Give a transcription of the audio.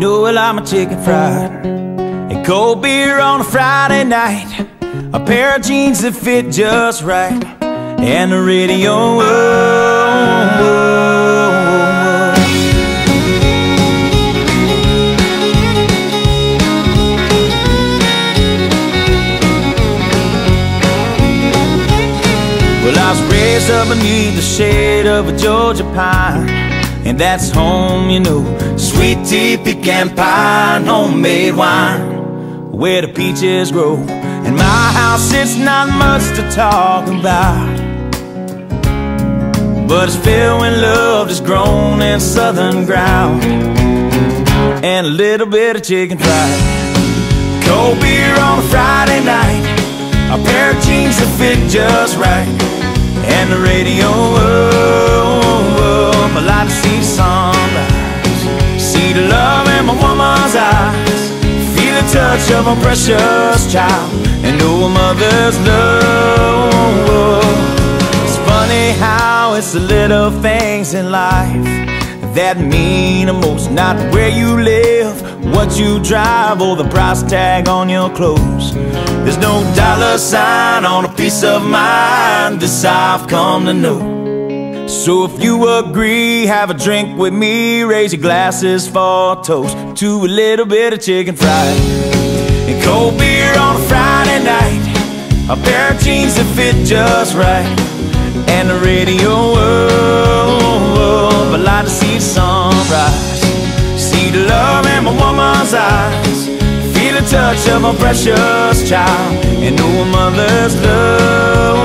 buy my chicken fried. And cold beer on a Friday night. A pair of jeans that fit just right. And the radio. Whoa, whoa, whoa. Well, I was raised up beneath the shade of a Georgia pine. And that's home, you know. Sweet tea, pecan pie, and homemade wine. Where the peaches grow. In my house, it's not much to talk about. But it's filled with love that's grown in southern ground. And a little bit of chicken fried. Cold beer on a Friday night. A pair of jeans that fit just right. And the radio, oh, oh, I like to Touch of a precious child. And know a mother's love. It's funny how it's the little things in life that mean the most. Not where you live, what you drive, or the price tag on your clothes. There's no dollar sign on a piece of mind. This I've come to know. So if you agree, have a drink with me. Raise your glasses for a toast to a little bit of chicken fried cold beer on a Friday night. A pair of jeans that fit just right, and the radio. Oh, I like to see the sunrise, see the love in my woman's eyes, feel the touch of a precious child, and know a mother's love.